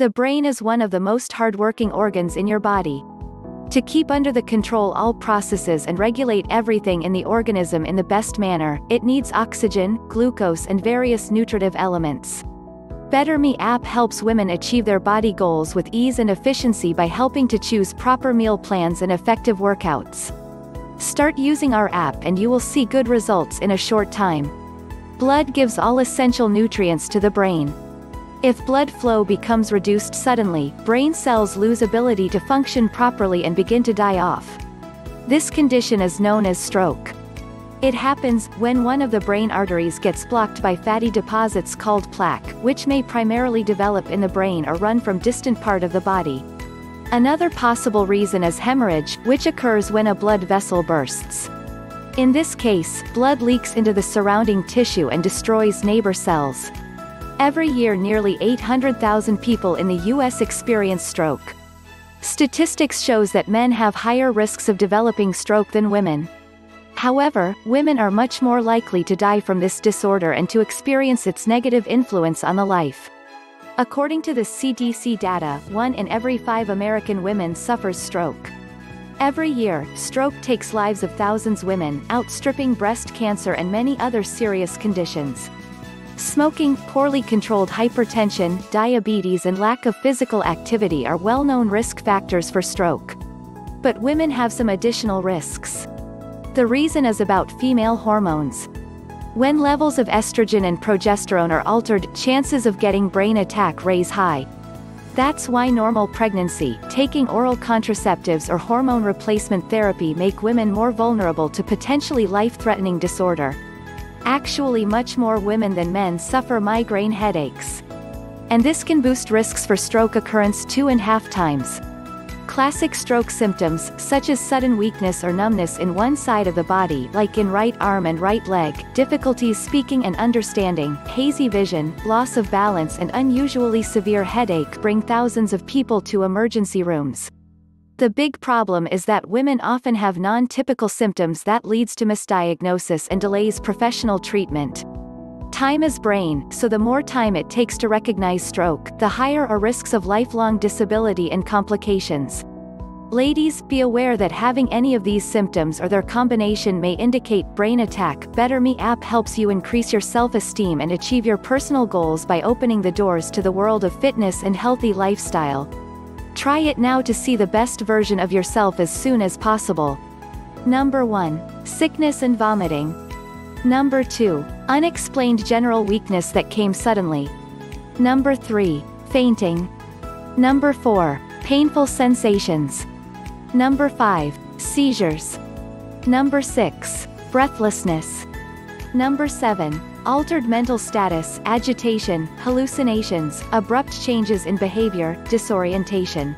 The brain is one of the most hardworking organs in your body. To keep under the control all processes and regulate everything in the organism in the best manner, it needs oxygen, glucose and various nutritive elements. Better Me app helps women achieve their body goals with ease and efficiency by helping to choose proper meal plans and effective workouts. Start using our app and you will see good results in a short time. Blood gives all essential nutrients to the brain. If blood flow becomes reduced suddenly, brain cells lose ability to function properly and begin to die off. This condition is known as stroke. It happens when one of the brain arteries gets blocked by fatty deposits called plaque, which may primarily develop in the brain or run from distant part of the body. Another possible reason is hemorrhage, which occurs when a blood vessel bursts. In this case, blood leaks into the surrounding tissue and destroys neighbor cells. Every year nearly 800,000 people in the U.S. experience stroke. Statistics shows that men have higher risks of developing stroke than women. However, women are much more likely to die from this disorder and to experience its negative influence on the life. According to the CDC data, one in every five American women suffers stroke. Every year, stroke takes lives of thousands women, outstripping breast cancer and many other serious conditions. Smoking, poorly controlled hypertension, diabetes and lack of physical activity are well-known risk factors for stroke. But women have some additional risks. The reason is about female hormones. When levels of estrogen and progesterone are altered, chances of getting brain attack raise high. That's why normal pregnancy, taking oral contraceptives or hormone replacement therapy make women more vulnerable to potentially life-threatening disorder. Actually much more women than men suffer migraine headaches. And this can boost risks for stroke occurrence two and a half times. Classic stroke symptoms, such as sudden weakness or numbness in one side of the body like in right arm and right leg, difficulties speaking and understanding, hazy vision, loss of balance and unusually severe headache bring thousands of people to emergency rooms. The big problem is that women often have non-typical symptoms that leads to misdiagnosis and delays professional treatment. Time is brain, so the more time it takes to recognize stroke, the higher are risks of lifelong disability and complications. Ladies, be aware that having any of these symptoms or their combination may indicate brain attack. Better Me app helps you increase your self-esteem and achieve your personal goals by opening the doors to the world of fitness and healthy lifestyle. Try it now to see the best version of yourself as soon as possible. Number 1. Sickness and vomiting. Number 2. Unexplained general weakness that came suddenly. Number 3. Fainting. Number 4. Painful sensations. Number 5. Seizures. Number 6. Breathlessness. Number 7. Altered mental status, agitation, hallucinations, abrupt changes in behavior, disorientation.